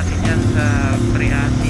natin yan sa Prehati